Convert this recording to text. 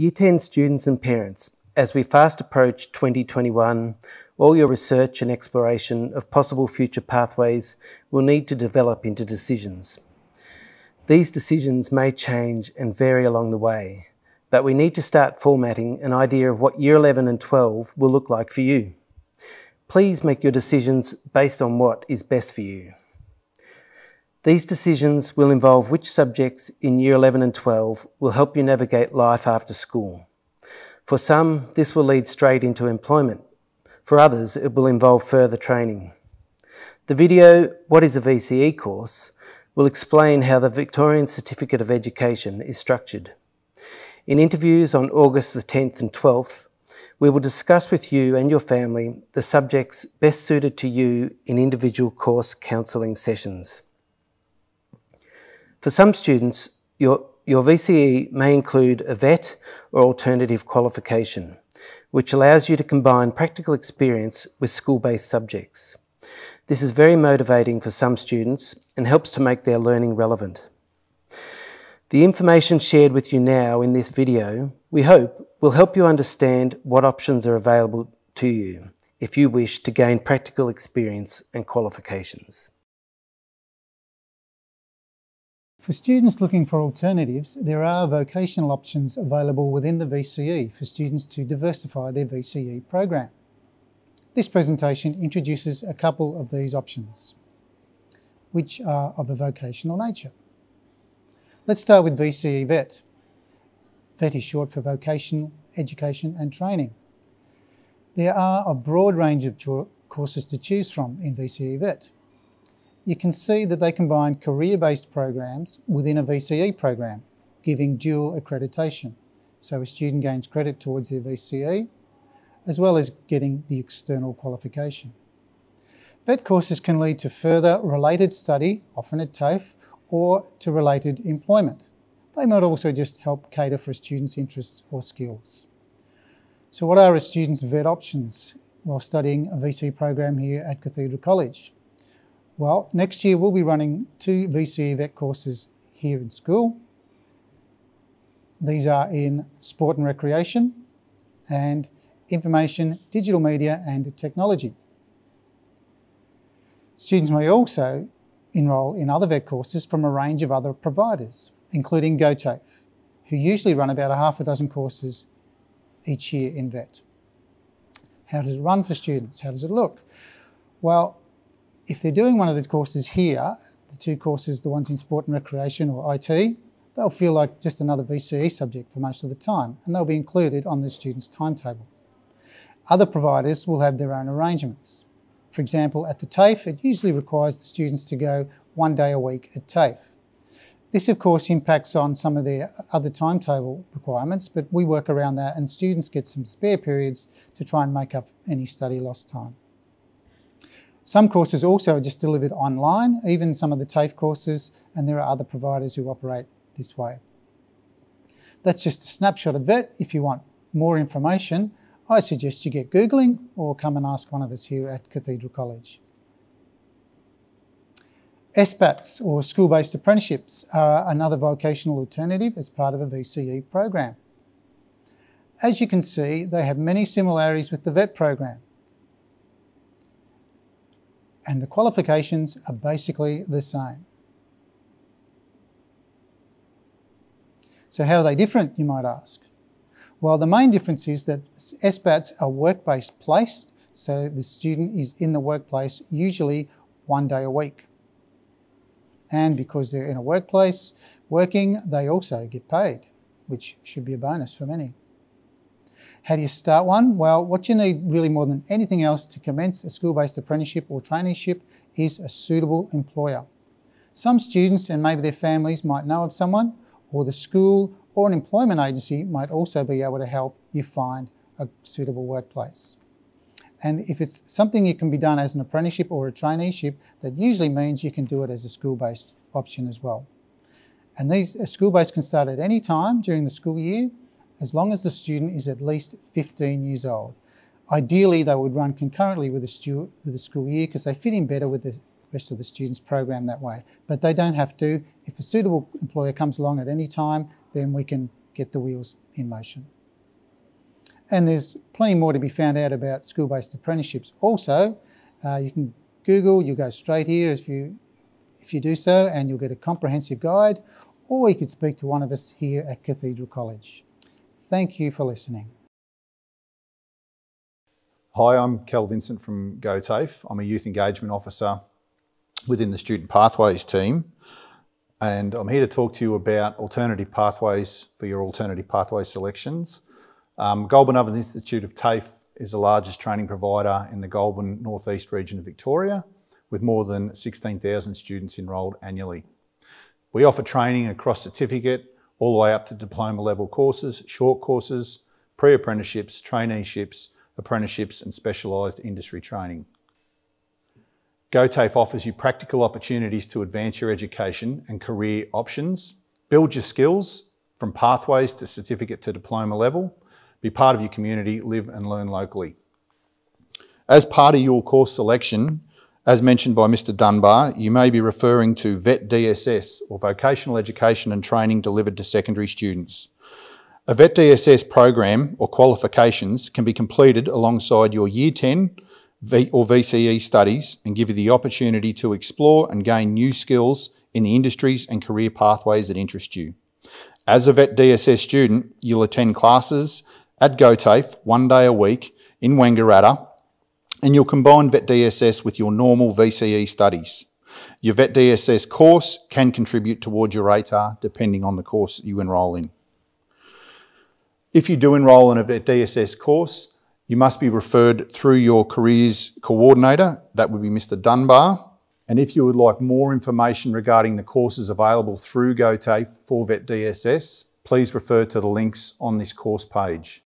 Year 10 students and parents, as we fast approach 2021, all your research and exploration of possible future pathways will need to develop into decisions. These decisions may change and vary along the way, but we need to start formatting an idea of what Year 11 and 12 will look like for you. Please make your decisions based on what is best for you. These decisions will involve which subjects in Year 11 and 12 will help you navigate life after school. For some, this will lead straight into employment. For others, it will involve further training. The video, What is a VCE course, will explain how the Victorian Certificate of Education is structured. In interviews on August the 10th and 12th, we will discuss with you and your family the subjects best suited to you in individual course counselling sessions. For some students, your, your VCE may include a VET or alternative qualification, which allows you to combine practical experience with school-based subjects. This is very motivating for some students and helps to make their learning relevant. The information shared with you now in this video, we hope, will help you understand what options are available to you if you wish to gain practical experience and qualifications. For students looking for alternatives, there are vocational options available within the VCE for students to diversify their VCE program. This presentation introduces a couple of these options, which are of a vocational nature. Let's start with VCE VET. VET is short for Vocational Education and Training. There are a broad range of courses to choose from in VCE VET you can see that they combine career-based programs within a VCE program, giving dual accreditation. So a student gains credit towards their VCE, as well as getting the external qualification. VET courses can lead to further related study, often at TAFE, or to related employment. They might also just help cater for a student's interests or skills. So what are a student's VET options while studying a VCE program here at Cathedral College? Well, next year we'll be running two VCE VET courses here in school. These are in sport and recreation and information, digital media and technology. Students may also enrol in other VET courses from a range of other providers, including GoTAFE, who usually run about a half a dozen courses each year in VET. How does it run for students? How does it look? Well, if they're doing one of the courses here, the two courses, the ones in sport and recreation or IT, they'll feel like just another VCE subject for most of the time, and they'll be included on the student's timetable. Other providers will have their own arrangements. For example, at the TAFE, it usually requires the students to go one day a week at TAFE. This, of course, impacts on some of their other timetable requirements, but we work around that and students get some spare periods to try and make up any study lost time. Some courses also are just delivered online, even some of the TAFE courses, and there are other providers who operate this way. That's just a snapshot of VET. If you want more information, I suggest you get Googling or come and ask one of us here at Cathedral College. SBATs, or school-based apprenticeships, are another vocational alternative as part of a VCE program. As you can see, they have many similarities with the VET program and the qualifications are basically the same. So how are they different, you might ask? Well, the main difference is that SBATs are work-based placed, so the student is in the workplace usually one day a week. And because they're in a workplace working, they also get paid, which should be a bonus for many. How do you start one? Well, what you need really more than anything else to commence a school-based apprenticeship or traineeship is a suitable employer. Some students and maybe their families might know of someone, or the school or an employment agency might also be able to help you find a suitable workplace. And if it's something that can be done as an apprenticeship or a traineeship, that usually means you can do it as a school-based option as well. And these uh, school-based can start at any time during the school year as long as the student is at least 15 years old. Ideally, they would run concurrently with the, with the school year because they fit in better with the rest of the students' program that way. But they don't have to. If a suitable employer comes along at any time, then we can get the wheels in motion. And there's plenty more to be found out about school-based apprenticeships. Also, uh, you can Google, you'll go straight here if you, if you do so, and you'll get a comprehensive guide, or you could speak to one of us here at Cathedral College. Thank you for listening. Hi, I'm Kel Vincent from GoTAFE. I'm a Youth Engagement Officer within the Student Pathways team. And I'm here to talk to you about alternative pathways for your alternative pathway selections. Um, Goulburn Ovens Institute of TAFE is the largest training provider in the Goulburn Northeast region of Victoria with more than 16,000 students enrolled annually. We offer training across certificate all the way up to diploma level courses, short courses, pre-apprenticeships, traineeships, apprenticeships and specialised industry training. GoTAFE offers you practical opportunities to advance your education and career options, build your skills from pathways to certificate to diploma level, be part of your community, live and learn locally. As part of your course selection, as mentioned by Mr Dunbar, you may be referring to VET DSS or Vocational Education and Training delivered to secondary students. A VET DSS program or qualifications can be completed alongside your Year 10 or VCE studies and give you the opportunity to explore and gain new skills in the industries and career pathways that interest you. As a VET DSS student, you'll attend classes at GoTAFE one day a week in Wangaratta, and you'll combine VET DSS with your normal VCE studies. Your VET DSS course can contribute towards your ATAR depending on the course you enrol in. If you do enrol in a VET DSS course, you must be referred through your careers coordinator, that would be Mr Dunbar. And if you would like more information regarding the courses available through GoTAFE for VET DSS, please refer to the links on this course page.